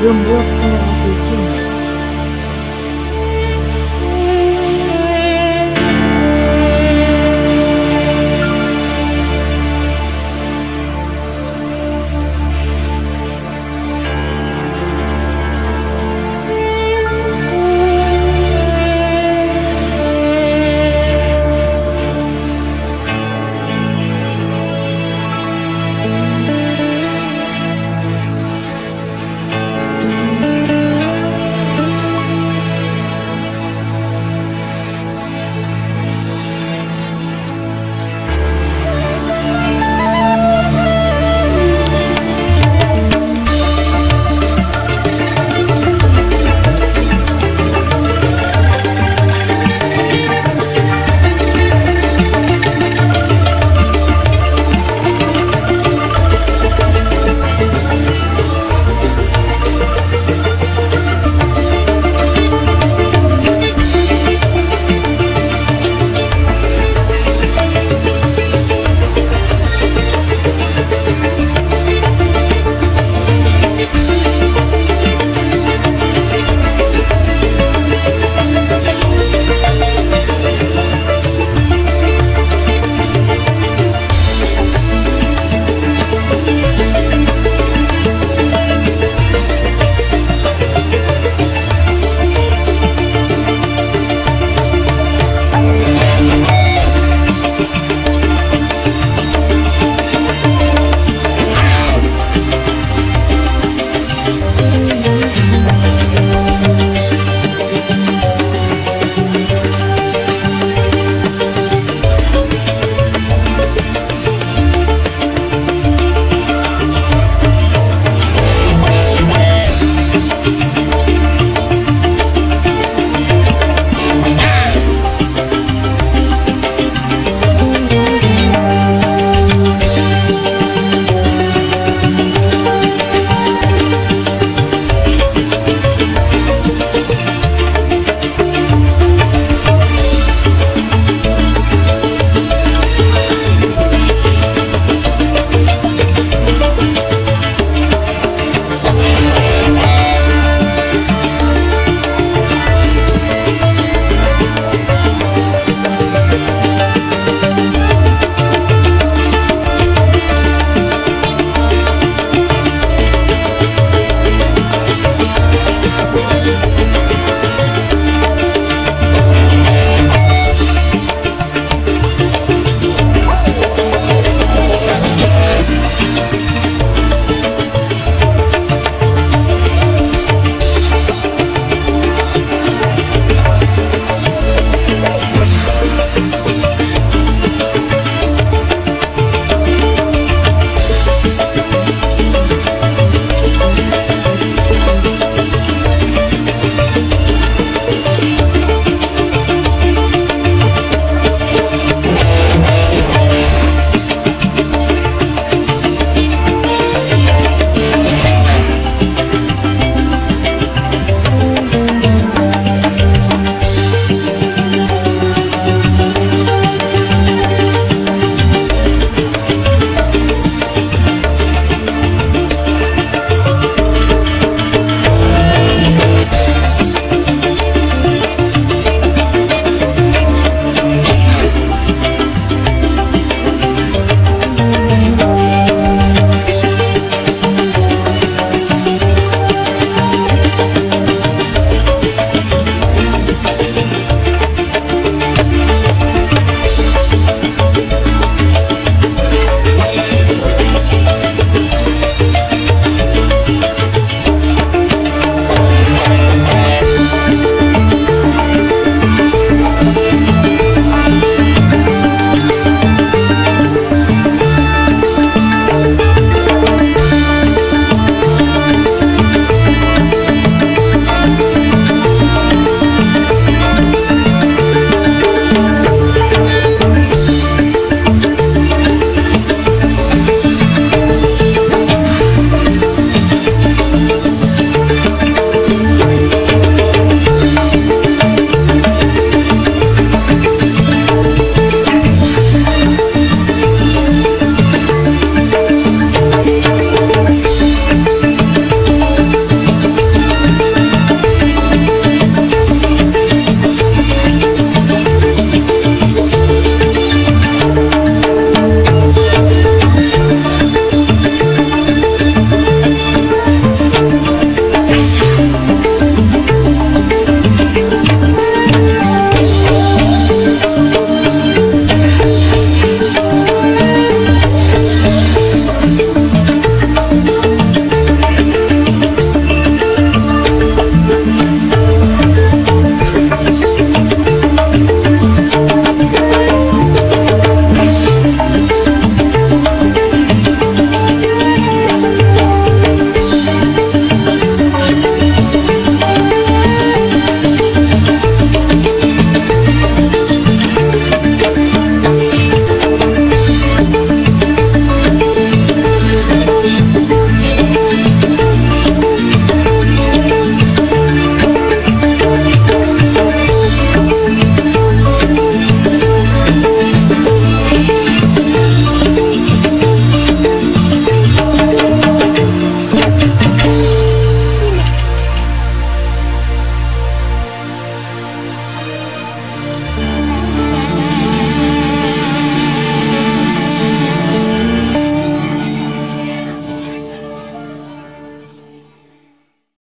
Jomblo Karaoke Channel